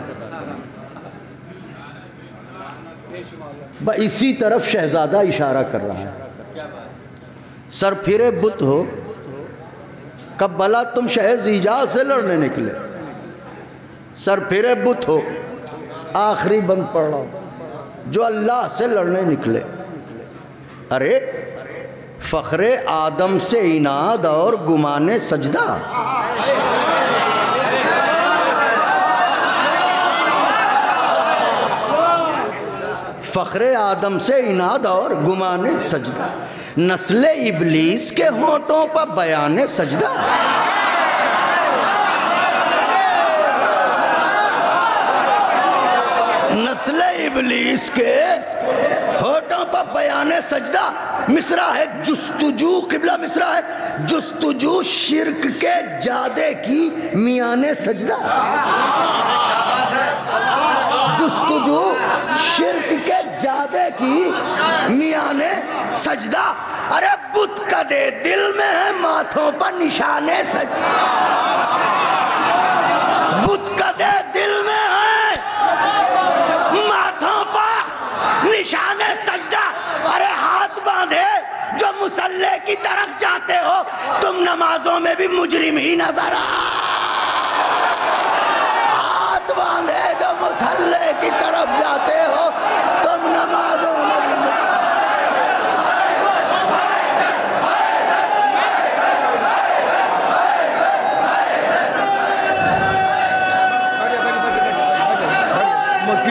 इसी तरफ़ शहजादा इशारा कर रहा है। सर, फिरे बुत हो, कब भला तुम शहज ईजा से लड़ने निकले? सर, फिरे बुत हो, आखिरी बंद पड़ रहा जो अल्लाह से लड़ने निकले। अरे, फ़खरे आदम से इनाद और गुमाने सजदा। फ़खरे आदम से इनाद और गुमान सजदा। नस्ल इबलीस के होठों पर बयान सजदा। नस्ल इबलीस के होठों पर बयान सजदा। मिसरा है जुस्तुजू, किबला मिसरा है जुस्तुजू शिरक के जादे की मियाने सजदा। जुस्तुजू शिरक के जादे की मियाने सजदा। अरे बुत कदे दिल में है माथों पर निशाने सजदा बुत कदे दिल में है मुसल्ले की तरफ़ जाते हो, तुम नमाजों में भी मुजरिम ही नज़र आत्मा बांधे जो मुसल्ले की तरफ़ जाते हो, तुम नमाजों